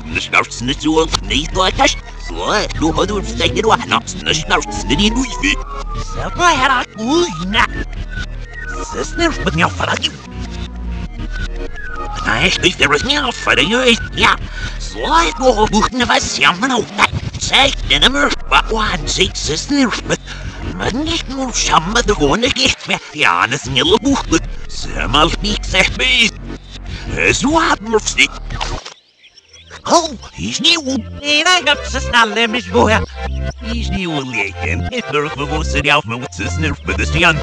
بنشرف سنتي وغني طاكش وهلو هذو الفلاير وإحنا بنشرف سنتي نويفي زابا هراك وينا سسنر بني افراقي أنا إيش بيت رسني افراقي إيش يا سلايت وغو بوخ نفس يامنا وطاك سايك دنمر باقوان سيك سسنر بني منش نور شامة دغونك يحبه يا عنس نيلا بوخ سامال بيك سحبيت هزو عاد مرفسي Oh, he's new. And I got to snarl him, Miss Boy. He's new, Lee. And if you're a fool, sit down for what's this nerve for this young.